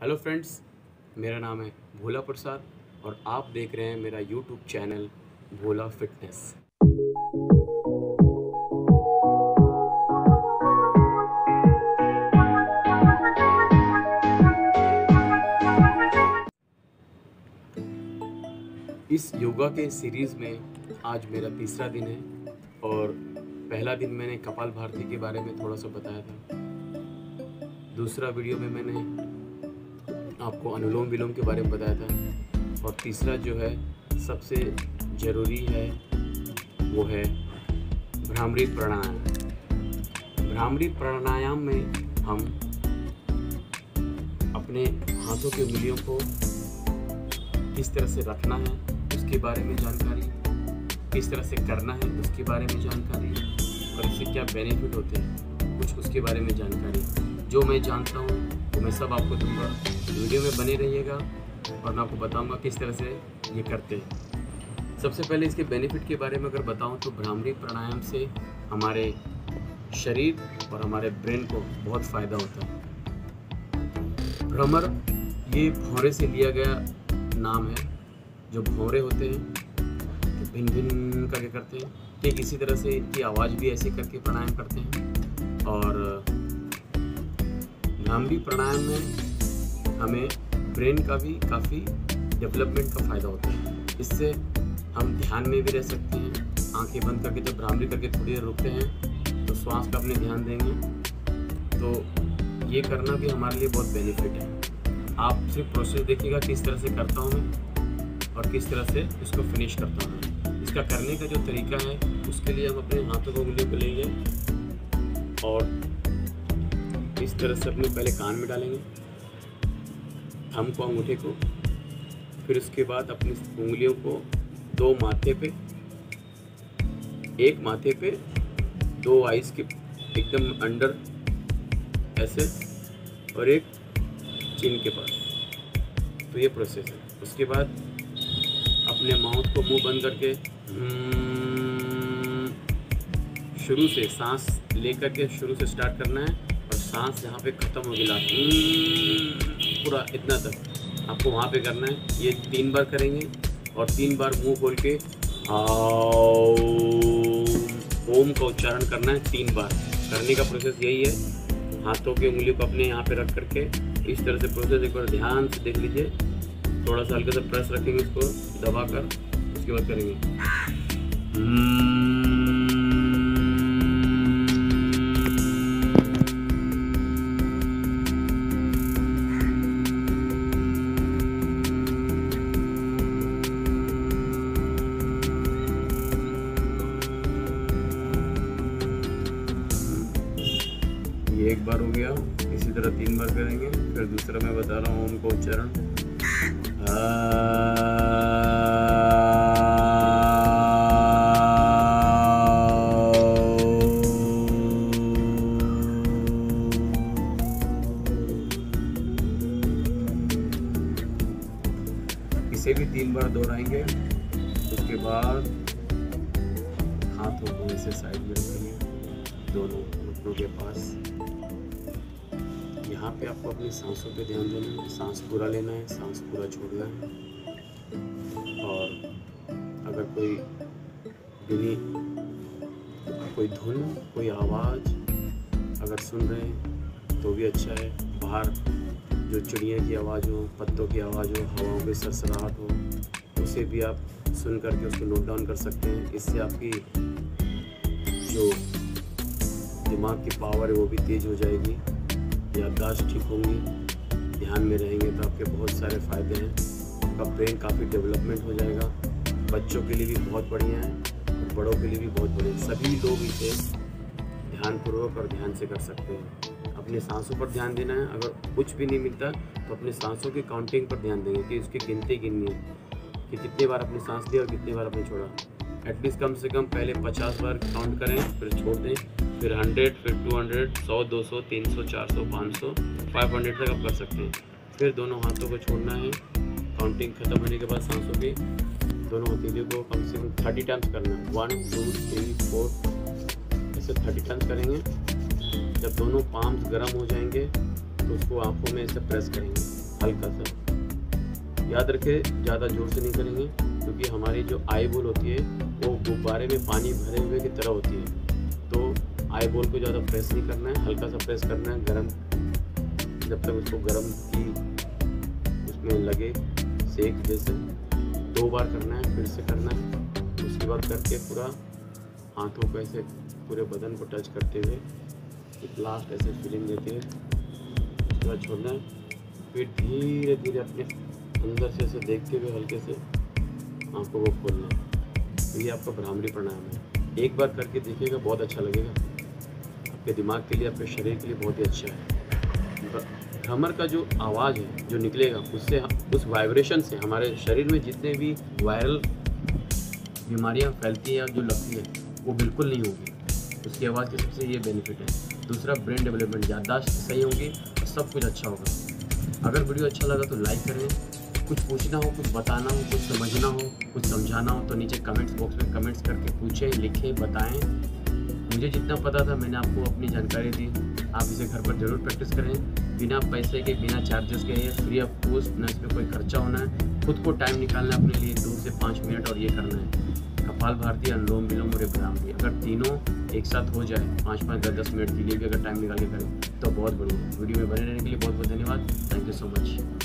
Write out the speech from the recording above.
Hello friends, मेरा नाम है भोला प्रसाद और आप देख रहे हैं मेरा यूट्यूब चैनल भोला फिटनेस। इस योगा के सीरीज़ में आज मेरा तीसरा दिन है और पहला दिन मैंने कपाल भारती के बारे में थोड़ा सा बताया था। दूसरा वीडियो में मैंने आपको अनुलोम विलोम के बारे में बताया था। और तीसरा जो है, सबसे ज़रूरी है, वो है भ्रामरी प्राणायाम। भ्रामरी प्राणायाम में हम अपने हाथों की उंगलियों को किस तरह से रखना है, उसके बारे में जानकारी, किस तरह से करना है, उसके बारे में जानकारी और इससे क्या बेनिफिट होते हैं, कुछ उसके बारे में जानकारी। जो मैं जानता हूँ, वो मैं सब आपको दूँगा। वीडियो में बने रहिएगा और मैं आपको बताऊँगा किस तरह से ये करते हैं। सबसे पहले इसके बेनिफिट के बारे में अगर बताऊँ तो भ्रामरी प्राणायाम से हमारे शरीर और हमारे ब्रेन को बहुत फ़ायदा होता है। भ्रमर, ये भौरे से लिया गया नाम है, जो भौरे होते हैं तो भिन्न भिन्न करके करते हैं। ठीक इसी तरह से इनकी आवाज़ भी ऐसे करके प्राणायाम करते हैं। और भ्रामरी प्राणायाम में हमें ब्रेन का भी काफ़ी डेवलपमेंट का फ़ायदा होता है। इससे हम ध्यान में भी रह सकते हैं। आँखें बंद करके जब भ्रामरी करके थोड़ी देर रुकते हैं तो श्वास का अपने ध्यान देंगे। तो ये करना भी हमारे लिए बहुत बेनिफिट है। आप सिर्फ़ प्रोसेस देखिएगा किस तरह से करता हूँ मैं और किस तरह से इसको फिनिश करता हूँ इसका करने का जो तरीका है, उसके लिए हम अपने हाथों को उंगलियों को लेंगे और इस तरह से अपने पहले कान में डालेंगे। थम को अंगूठे को फिर उसके बाद अपनी उंगलियों को दो माथे पे एक माथे पे दो आइस के एकदम अंडर ऐसे और एक चिन के पास। तो ये प्रोसेस है। उसके बाद अपने माउथ को मुँह बंद करके हम्म, शुरू से सांस लेकर के शुरू से स्टार्ट करना है और सांस यहाँ पे ख़त्म होगी लास्ट। हम्म, पूरा इतना तक। आपको वहाँ पे करना है। ये तीन बार करेंगे और तीन बार मुँह खोल के ओम का उच्चारण करना है तीन बार। करने का प्रोसेस यही है। हाथों की उंगली को अपने यहाँ पे रख करके इस तरह से प्रोसेस एक बार ध्यान से देख लीजिए। थोड़ा सा हल्के से प्रेस रखेंगे उसको दबा कर उसके बाद करेंगे। एक बार हो गया, इसी तरह तीन बार करेंगे। फिर दूसरा मैं बता रहा हूँ ओम को उच्चारण इसे भी तीन बार दोहराएँगे। उसके बाद हाथों को इसे साइड में रखेंगे, दोनों के पास। यहाँ पे आपको अपनी सांसों पे ध्यान देना है, सांस पूरा लेना है, सांस पूरा छोड़ना है। और अगर कोई बिनी कोई धुन, कोई आवाज़ अगर सुन रहे हैं तो भी अच्छा है। बाहर जो चिड़िया की आवाज़ हो, पत्तों की आवाज़ हो, हवाओं की सरसराहट हो, उसे भी आप सुन करके उसको नोट डाउन कर सकते हैं। इससे आपकी जो दिमाग की पावर है, वो भी तेज़ हो जाएगी। याददाश्त ठीक होंगी। ध्यान में रहेंगे तो आपके बहुत सारे फ़ायदे हैं। आपका ब्रेन काफ़ी डेवलपमेंट हो जाएगा। बच्चों के लिए भी बहुत बढ़िया है और बड़ों के लिए भी बहुत बढ़िया सभी लोग इसे ध्यानपूर्वक और ध्यान से कर सकते हैं। अपने सांसों पर ध्यान देना है। अगर कुछ भी नहीं मिलता तो अपने सांसों की काउंटिंग पर ध्यान देंगे कि उसकी गिनती गिननी है, कि कितने बार अपनी सांस ली और कितने बार अपने छोड़ा। एटलीस्ट कम से कम पहले पचास बार काउंट करें, फिर छोड़ दें। फिर हंड्रेड, फिर टू हंड्रेड, सौ, दो सौ, तीन सौ, चार सौ, पाँच सौ, फाइव हंड्रेड तक आप कर सकते हैं। फिर दोनों हाथों को छोड़ना है। काउंटिंग खत्म होने के बाद सांसों की दोनों हथेलियों को कम से कम थर्टी टाइम्स करना है। वन टू थ्री फोर ऐसे थर्टी टाइम्स करेंगे। जब दोनों पाम्स गर्म हो जाएँगे तो उसको आँखों में ऐसे प्रेस करेंगे, हल्का सा। याद रखें, ज़्यादा ज़ोर से नहीं करेंगे, क्योंकि हमारी जो आई बोल होती है, वो गुब्बारे में पानी भरे हुए की तरह होती है। आई बोल को ज़्यादा प्रेस नहीं करना है, हल्का सा प्रेस करना है, गरम। जब तक उसको गरम की उसमें लगे सेक जैसे, दो बार करना है, फिर से करना है, उसके बाद करके पूरा हाथों को ऐसे पूरे बदन को टच करते हुए एक लास्ट ऐसे फीलिंग देते हुए उसके बाद छोड़ना है। फिर धीरे धीरे अपने अंदर से ऐसे देखते हुए हल्के से आँखों को खोलना तो ये आपका भ्रामरी प्राणायाम है। एक बार करके देखिएगा, बहुत अच्छा लगेगा। आपके दिमाग के लिए आपके शरीर के लिए बहुत ही अच्छा है। भ्रमर का जो आवाज़ है, जो निकलेगा, उससे उस वाइब्रेशन से हमारे शरीर में जितने भी वायरल बीमारियाँ फैलती हैं जो लगती है, वो बिल्कुल नहीं होगी। उसकी आवाज़ के सबसे ये बेनिफिट है। दूसरा ब्रेन डेवलपमेंट याददाश्त सही होंगी, सब कुछ अच्छा होगा। अगर वीडियो अच्छा लगा तो लाइक करें। कुछ पूछना हो, कुछ बताना हो, कुछ समझना हो, कुछ समझाना हो तो नीचे कमेंट्स बॉक्स में कमेंट्स करके पूछें, लिखें, बताएँ। मुझे जितना पता था, मैंने आपको अपनी जानकारी दी। आप इसे घर पर ज़रूर प्रैक्टिस करें। बिना पैसे के, बिना चार्जेस के फ्री ऑफ़ कॉस्ट न इसमें कोई खर्चा होना है। खुद को टाइम निकालना अपने लिए दो से पाँच मिनट और ये करना है। कपाल भारती अनुलोम विलोम और भ्रामरी अगर तीनों एक साथ हो जाए, पाँच पाँच, दस दस मिनट के लिए भी अगर टाइम निकाल के करें तो बहुत बढ़िया। वीडियो में बने रहने के लिए बहुत बहुत धन्यवाद। Thank you so much